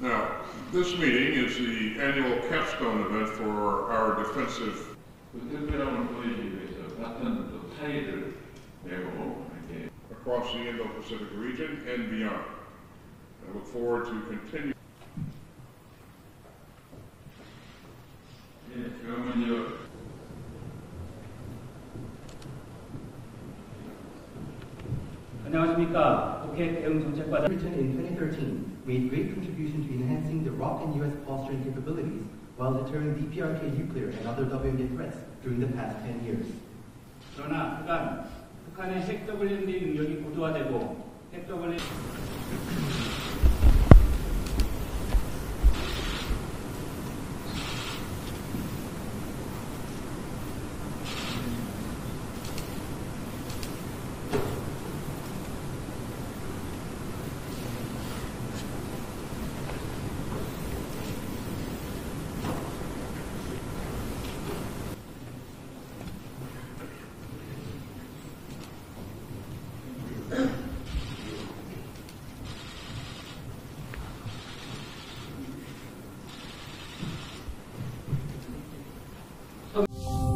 Now, this meeting is the annual capstone event for our defensive. Across the Indo-Pacific region and beyond. I look forward to continuing. 안녕하십니까. 국회 대응 정책과장 Britain in 2013 made great contribution to enhancing the ROC and U.S. posturing capabilities while deterring DPRK nuclear and other WMD threats during the past 10 years. 그러나 그간 북한의 핵 WMD 능력이 고도화되고 핵 WMD Okay.